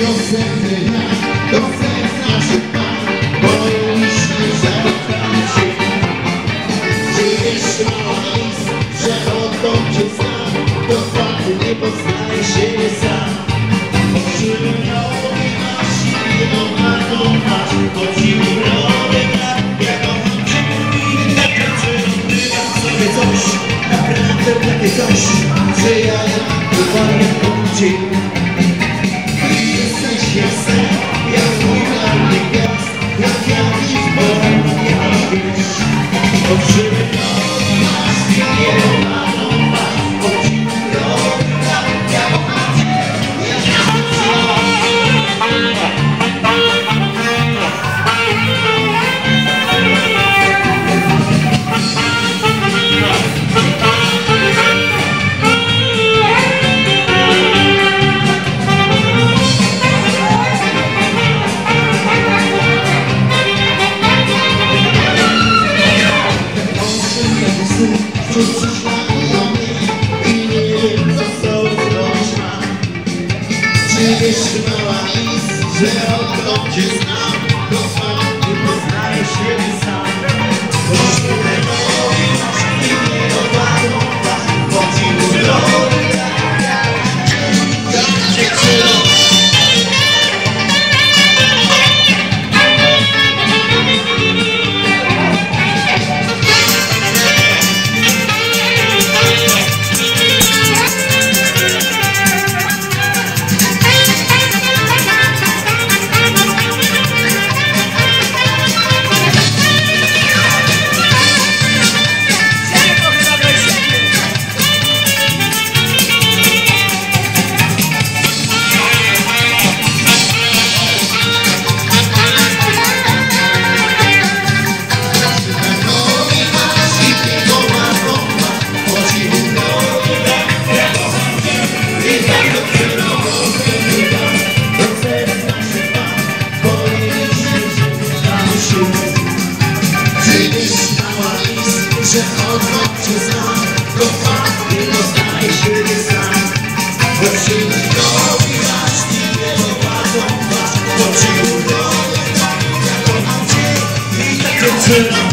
Piosenny nas, piosenny naszych pan Boją liśnie, że odpali się Czy wiesz, że odkąd cię To fakty nie poznaje siebie sam Chodzimy rowy nasi, jedną marną masz Chodzimy jaką się mówi Tak raczej odbywa sobie coś Naprawdę takie coś, że ja na uwagę pójdzie Oczymy nowy że odkąd cię znam To fakt nie poznaję siebie sam że odwrót się znam Go fakt i dostaje siebie sam. Oczymy go i raźni jego władzą Oczymy go jak mam cię i tak